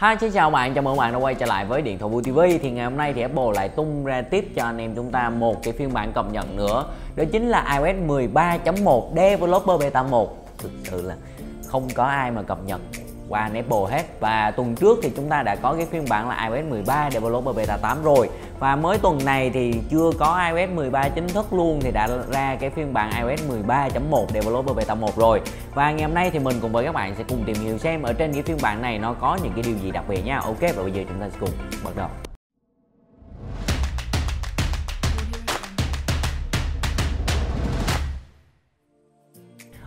Hi, xin chào bạn, chào mừng bạn đã quay trở lại với Điện thoại Vui TV Thì ngày hôm nay thì Apple lại tung ra tiếp cho anh em chúng ta một cái phiên bản cập nhật nữa. Đó chính là iOS 13.1 Developer Beta 1 Thực sự là không có ai mà cập nhật qua Apple hết. Và tuần trước thì chúng ta đã có cái phiên bản là iOS 13 Developer Beta 8 rồi. Và mới tuần này thì chưa có iOS 13 chính thức luôn thì đã ra cái phiên bản iOS 13.1 Developer Beta 1 rồi. Và ngày hôm nay thì mình cùng với các bạn sẽ cùng tìm hiểu xem ở trên cái phiên bản này nó có những cái điều gì đặc biệt nha. Ok, và bây giờ chúng ta sẽ cùng bắt đầu.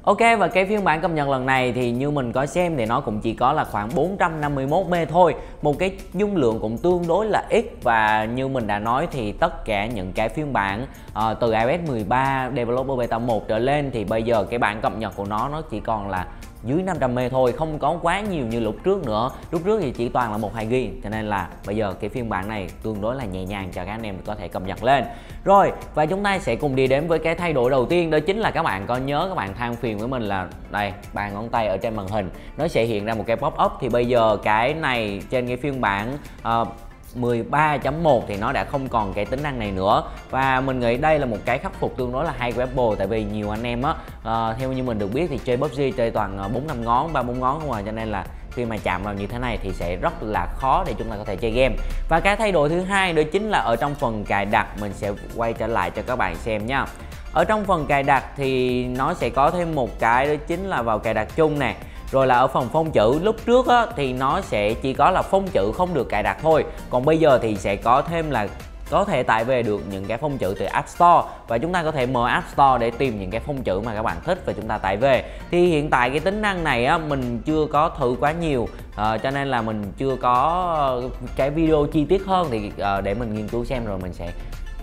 Ok và cái phiên bản cập nhật lần này thì như mình có xem thì nó cũng chỉ có là khoảng 451 MB thôi. Một cái dung lượng cũng tương đối là ít và như mình đã nói thì tất cả những cái phiên bản uh, từ iOS 13 Developer Beta 1 trở lên thì bây giờ cái bản cập nhật của nó nó chỉ còn là dưới 500 m thôi không có quá nhiều như lúc trước nữa. Lúc trước thì chỉ toàn là một hai gb cho nên là bây giờ cái phiên bản này tương đối là nhẹ nhàng cho các anh em có thể cập nhật lên. Rồi và chúng ta sẽ cùng đi đến với cái thay đổi đầu tiên đó chính là các bạn có nhớ các bạn than phiền với mình là đây ba ngón tay ở trên màn hình nó sẽ hiện ra một cái pop up thì bây giờ cái này trên cái phiên bản uh, 13.1 thì nó đã không còn cái tính năng này nữa. Và mình nghĩ đây là một cái khắc phục tương đối là hay của Apple tại vì nhiều anh em á uh, theo như mình được biết thì chơi PUBG chơi toàn ờ, bốn năm ngón ba bốn ngón không à cho nên là khi mà chạm vào như thế này thì sẽ rất là khó để chúng ta có thể chơi game. Và cái thay đổi thứ hai đó chính là ở trong phần cài đặt mình sẽ quay trở lại cho các bạn xem nha. Ở trong phần cài đặt thì nó sẽ có thêm một cái đó chính là vào cài đặt chung nè rồi là ở phần phông chữ lúc trước á, thì nó sẽ chỉ có là phông chữ không được cài đặt thôi. Còn bây giờ thì sẽ có thêm là có thể tải về được những cái phông chữ từ App Store. Và chúng ta có thể mở App Store để tìm những cái phông chữ mà các bạn thích và chúng ta tải về. Thì hiện tại cái tính năng này á mình chưa có thử quá nhiều. À, cho nên là mình chưa có cái video chi tiết hơn thì à, để mình nghiên cứu xem rồi mình sẽ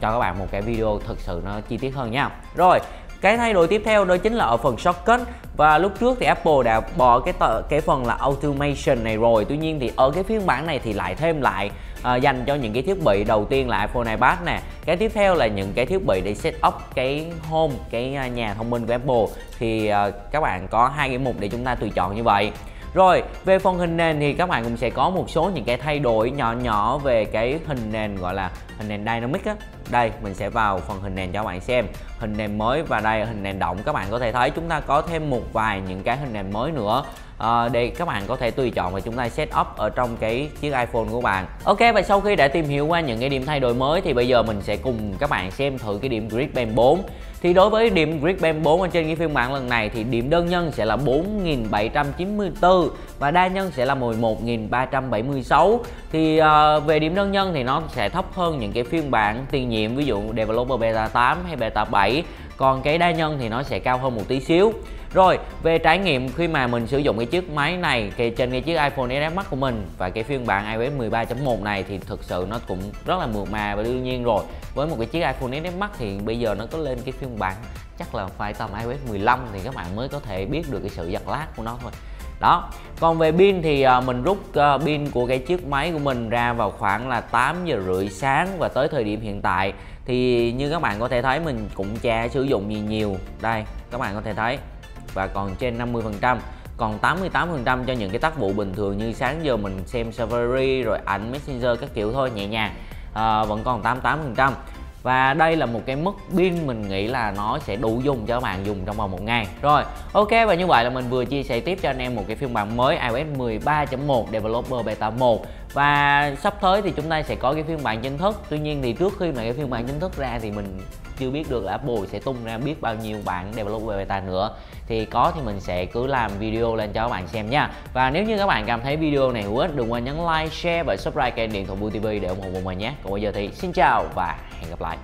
cho các bạn một cái video thực sự nó chi tiết hơn nha. Rồi cái thay đổi tiếp theo đó chính là ở phần shortcut. Và lúc trước thì Apple đã bỏ cái tờ, cái phần là automation này rồi. Tuy nhiên thì ở cái phiên bản này thì lại thêm lại à, dành cho những cái thiết bị đầu tiên là iPhone iPad nè. Cái tiếp theo là những cái thiết bị để set up cái home cái à, nhà thông minh của Apple. Thì à, các bạn có hai cái mục để chúng ta tùy chọn như vậy rồi về phần hình nền thì các bạn cũng sẽ có một số những cái thay đổi nhỏ nhỏ về cái hình nền gọi là hình nền dynamic á. Đây mình sẽ vào phần hình nền cho các bạn xem. Hình nền mới và đây hình nền động các bạn có thể thấy chúng ta có thêm một vài những cái hình nền mới nữa. À, để các bạn có thể tùy chọn và chúng ta set up ở trong cái chiếc iPhone của bạn. Ok và sau khi đã tìm hiểu qua những cái điểm thay đổi mới thì bây giờ mình sẽ cùng các bạn xem thử cái điểm Grip Band 4 thì đối với điểm Great Band 4 ở trên cái phiên bản lần này thì điểm đơn nhân sẽ là 4.794 và đa nhân sẽ là 11.376 thì uh, về điểm đơn nhân thì nó sẽ thấp hơn những cái phiên bản tiền nhiệm ví dụ Developer Beta 8 hay Beta 7 còn cái đa nhân thì nó sẽ cao hơn một tí xíu. Rồi, về trải nghiệm khi mà mình sử dụng cái chiếc máy này thì trên cái chiếc iPhone XS Max của mình và cái phiên bản iOS 13.1 này thì thực sự nó cũng rất là mượt mà và đương nhiên rồi. Với một cái chiếc iPhone XS Max thì bây giờ nó có lên cái phiên bản chắc là phải tầm iOS 15 thì các bạn mới có thể biết được cái sự giật lát của nó thôi đó. Còn về pin thì à, mình rút à, pin của cái chiếc máy của mình ra vào khoảng là 8 giờ rưỡi sáng và tới thời điểm hiện tại. Thì như các bạn có thể thấy mình cũng chả sử dụng gì nhiều. Đây các bạn có thể thấy. Và còn trên 50 phần trăm. Còn 88 phần trăm cho những cái tác vụ bình thường như sáng giờ mình xem Safari rồi ảnh Messenger các kiểu thôi nhẹ nhàng. À, vẫn còn 88 phần trăm và đây là một cái mức pin mình nghĩ là nó sẽ đủ dùng cho các bạn dùng trong vòng một ngày. Rồi, ok, và như vậy là mình vừa chia sẻ tiếp cho anh em một cái phiên bản mới iOS 13.1 Developer Beta 1 và sắp tới thì chúng ta sẽ có cái phiên bản chính thức. Tuy nhiên thì trước khi mà cái phiên bản chính thức ra thì mình chưa biết được là Apple sẽ tung ra biết bao nhiêu bản developer beta nữa, thì có thì mình sẽ cứ làm video lên cho các bạn xem nha. Và nếu như các bạn cảm thấy video này hữu ích, đừng quên nhấn like, share và subscribe kênh điện thoại vui tv để ủng hộ mình nhé còn bây giờ thì xin chào và hẹn gặp lại.